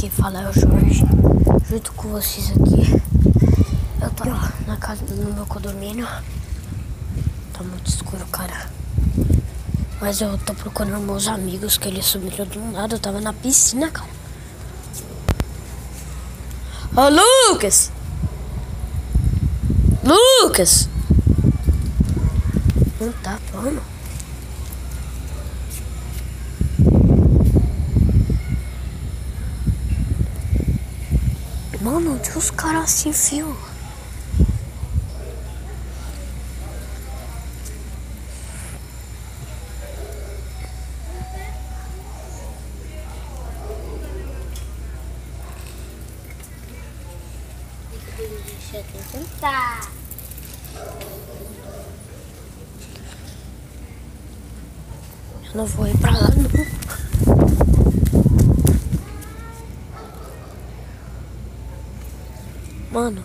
quem fala é o Jorge, junto com vocês aqui. Eu tô na casa no meu condomínio. Tá muito escuro, cara. Mas eu tô procurando meus amigos que eles sumiram do nada. Eu tava na piscina, cara. Ô Lucas! Lucas! Não tá, mano. Mano, onde os caras se enfiam? Deixa eu tentar. Eu não vou ir pra lá, não. Mano.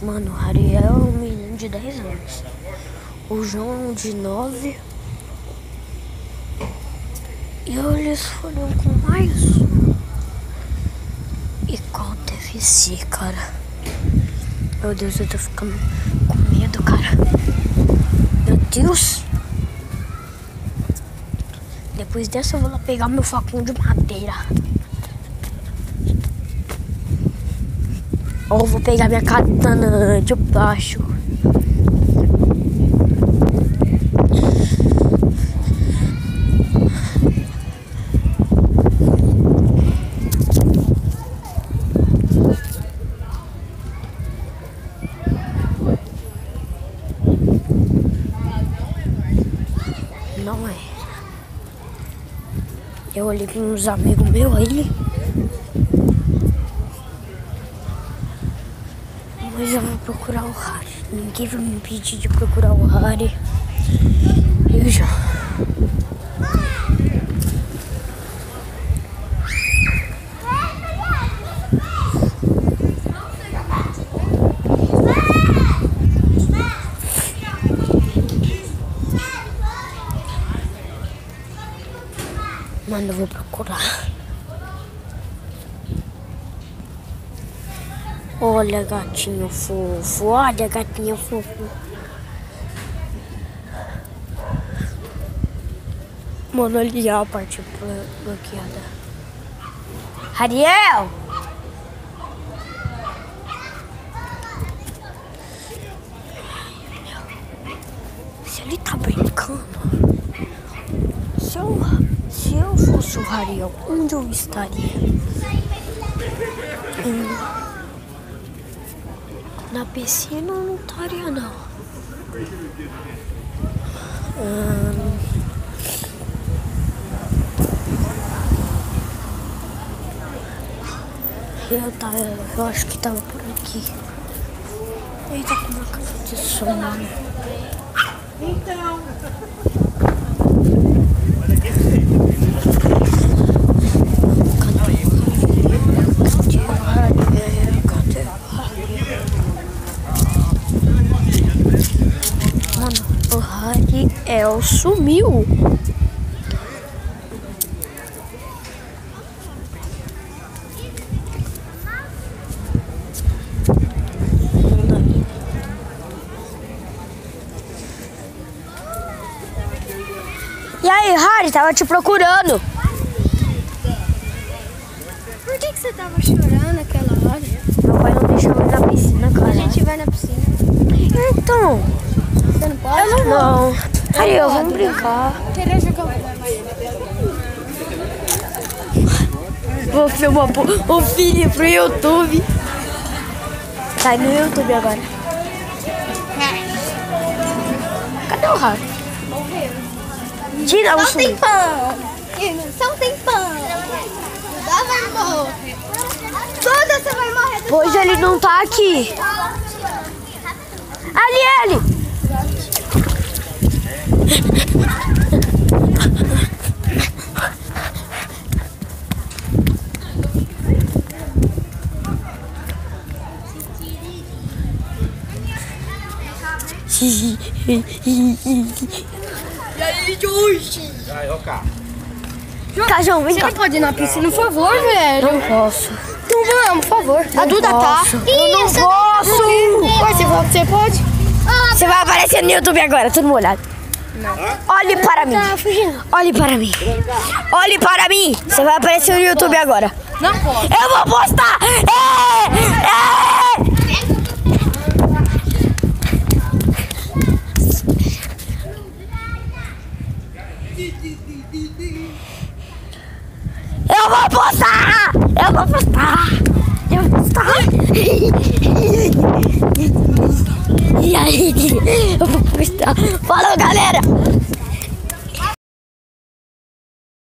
Mano, o Ariel é um menino de 10 anos. O João de 9. E eles foram com mais um. E qual deve ser, cara? Meu Deus, eu tô ficando com medo, cara. Meu Deus. Depois dessa eu vou lá pegar meu facão de madeira. Ou vou pegar minha katana de baixo. Não é. Eu olhei para uns amigos meus aí. Mas eu vou procurar o Harry. Ninguém vai me impedir de procurar o Harry. Eu já. Mano, eu vou procurar. Olha, gatinho fofo. Olha, gatinho fofo. Mano, ali a parte blo- bloqueada. Ariel! Se ele tá brincando. Se eu, se eu fosse o Ariel, onde eu estaria? Hum, na piscina eu não estaria, não. Hum, eu, tava, eu acho que tava por aqui. Tá com uma cara de sono. Cadê o Ariel? Cadê o Ariel? Mano, o Ariel sumiu. E aí, Harry, tava te procurando. Por que, que você tava chorando aquela hora? Meu pai não deixou eu ir na piscina, cara. A gente vai na piscina. Então, Você não pode? eu não. Ariel, vamos brincar. Queria jogar Vou filmar o filho pro YouTube. Tá no YouTube agora. Cadê o Harry? Tira o Só som. tem pão. Só tem pão. Dá vai morrer. Toda você vai morrer. Pois ele não tá aqui. Ali ele! E aí, ó, cara. Tá, João, vem Você cá. não pode ir na piscina, por favor, velho. Não posso. Então vamos, por favor. a Duda tá. posso. Eu não posso. Ué, você falou que você pode? Você vai aparecer no YouTube agora, tudo molhado. Olhe para mim. Tá. Olhe para mim. Olhe para mim. Você vai aparecer no YouTube agora. Não pode. Eu vou postar! É! É! Eu vou postar! Eu vou postar! Eu vou postar! E aí? Eu vou postar! Falou, galera!